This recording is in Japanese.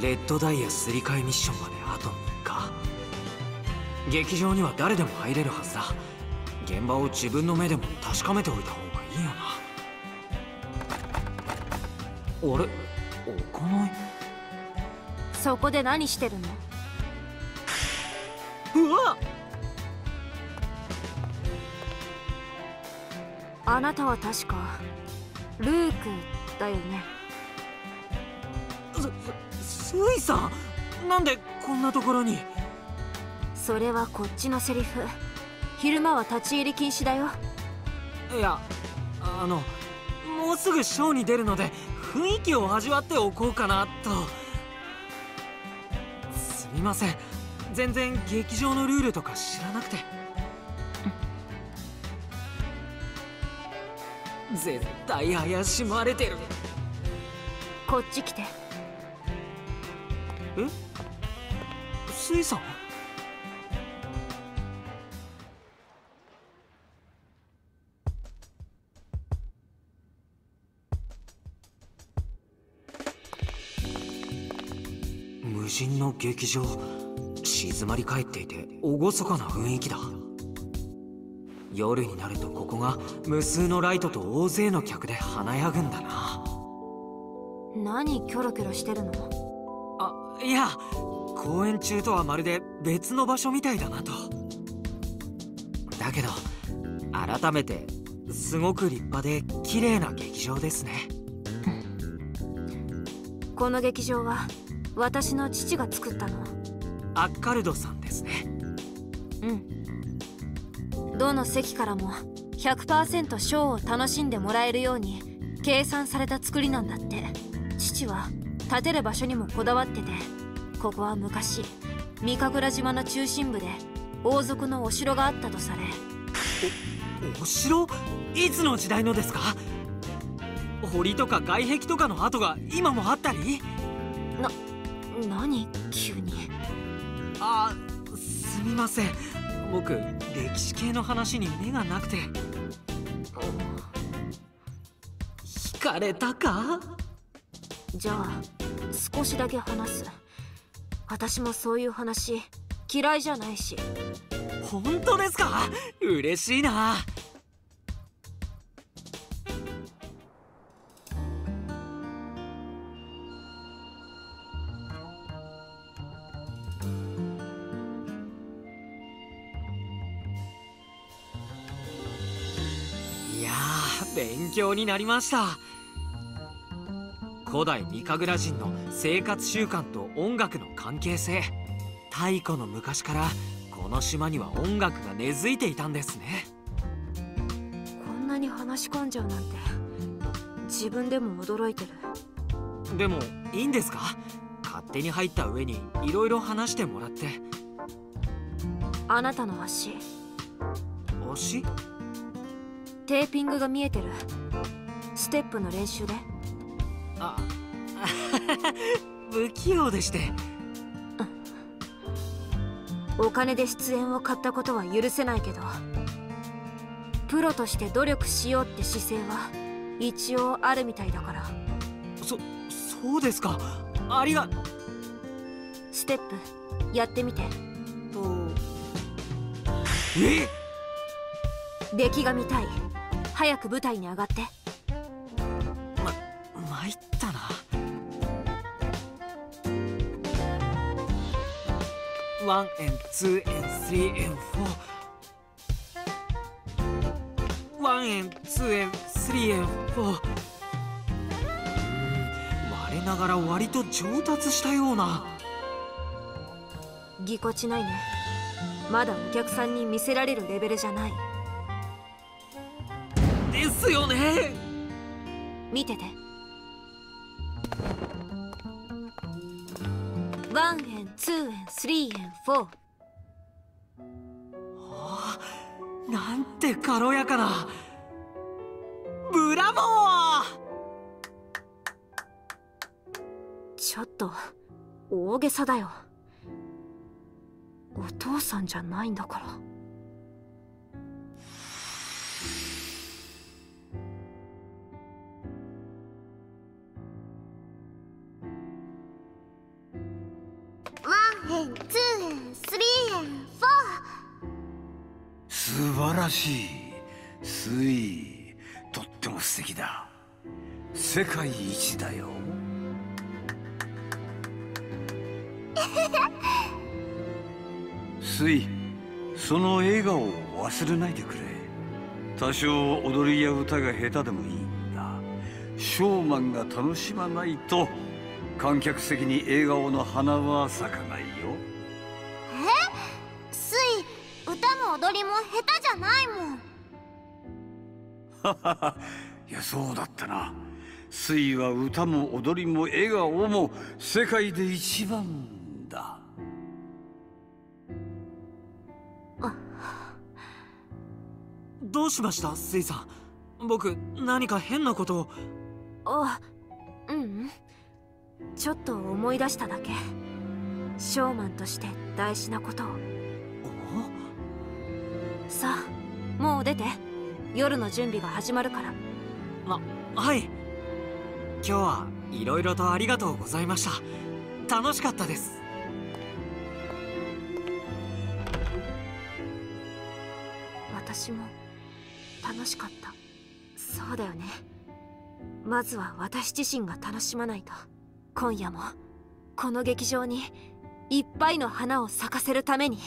レッドダイヤすり替えミッションまであと3日。劇場には誰でも入れるはずだ。現場を自分の目でも確かめておいた方がいいよな。あれ開かない？そこで何してるの？うわ！あなたは確かルークだよねすスイさんなんでこんなところに？それはこっちのセリフ。昼間は立ち入り禁止だよ。いやあのもうすぐショーに出るので雰囲気を味わっておこうかなと。すみません。全然劇場のルールとか知らなくて。絶対怪しまれてる。こっち来てえ？スイさん？無人の劇場静まり返っていて厳かな雰囲気だ。夜になるとここが無数のライトと大勢の客で華やぐんだな。何キョロキョロしてるの？いや公演中とはまるで別の場所みたいだなと。だけど改めてすごく立派で綺麗な劇場ですね。この劇場は私の父が作ったの。アッカルドさんですね。うん。どの席からも100%ショーを楽しんでもらえるように計算された作りなんだって。父は建てる場所にもこだわってて。ここは昔三神楽島の中心部で王族のお城があったとされ。お城？いつの時代のですか？堀とか外壁とかの跡が今もあったり？な何？急に。あすみません。僕歴史系の話に目がなくて。惹かれたか？じゃあ少しだけ話す。私もそういう話嫌いじゃないし。本当ですか？嬉しいな。いや勉強になりました。古代ミカグラ人の生活習慣と音楽の関係性。太古の昔からこの島には音楽が根付いていたんですね。こんなに話し込んじゃうなんて。自分でも驚いてる。でもいいんですか？勝手に入った上にいろいろ話してもらって。あなたの足推し？テーピングが見えてる。ステップの練習であ 不器用でして。お金で出演を買ったことは許せないけどプロとして努力しようって姿勢は一応あるみたいだから。そそうですか。ありが。ステップやってみて。と。え？出来が見たい。早く舞台に上がってたな。 One and two and three and four. One and two and three and four.うーん我ながら割と上達したような。ぎこちないね。まだお客さんに見せられるレベルじゃない。ですよね。見てて one and two and three and four.あなんて軽やかな。ブラボー。ちょっと大げさだよ。お父さんじゃないんだから素晴らしい。スイとっても素敵だ。世界一だよ。スイその笑顔を忘れないでくれ。多少踊りや歌が下手でもいいんだ。ショーマンが楽しまないと観客席に笑顔の花は咲かないよ。え？スイ歌も踊りも下手じゃないもん。ははは。いやそうだったな。スイは歌も踊りも笑顔も世界で一番だ。どうしました？スイさん。僕何か変なことを。あちょっと思い出しただけ。ショーマンとして大事なことを。さあもう出て。夜の準備が始まるから。あはい。今日はいろいろとありがとうございました。楽しかったです。私も楽しかった。そうだよね。まずは私自身が楽しまないと今夜もこの劇場にいっぱいの花を咲かせるために。